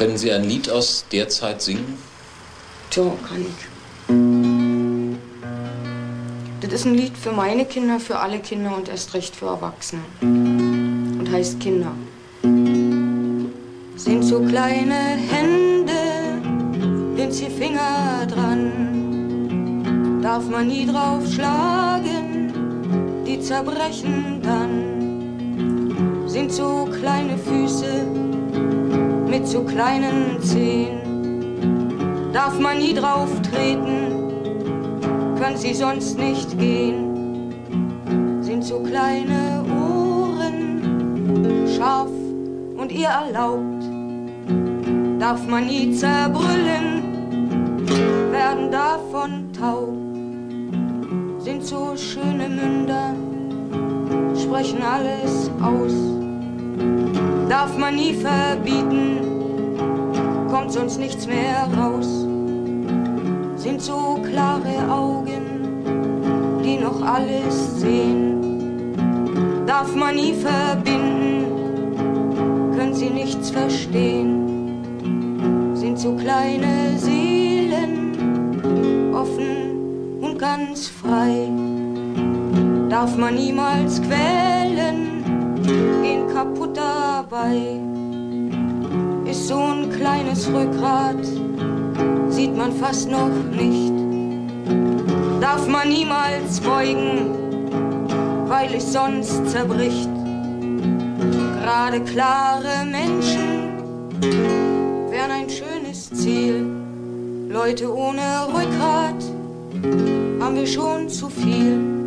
Können Sie ein Lied aus der Zeit singen? Tja, kann ich. Das ist ein Lied für meine Kinder, für alle Kinder und erst recht für Erwachsene. Und heißt Kinder. Sind so kleine Hände, winzige Finger dran. Darf man nie drauf schlagen, die zerbrechen dann. Sind so kleine Füße mit so kleinen Zehen. Darf man nie drauf treten, kann sie sonst nicht gehen. Sind so kleine Ohren, scharf und ihr erlaubt. Darf man nie zerbrüllen, werden davon taub. Sind so schöne Münder, sprechen alles aus. Darf man nie verbieten, kommt sonst nichts mehr raus sind so klare Augen, die noch alles sehen. Darf man nie verbinden, können sie nichts verstehen. Sind so kleine Seelen, offen und ganz frei. Darf man niemals quälen, gehen kaputt dabei. Ist so ein kleines Rückgrat sieht man fast noch nicht. Darf man niemals beugen, weil es sonst zerbricht. Gerade klare Menschen wären ein schönes Ziel. Leute ohne Rückgrat haben wir schon zu viel.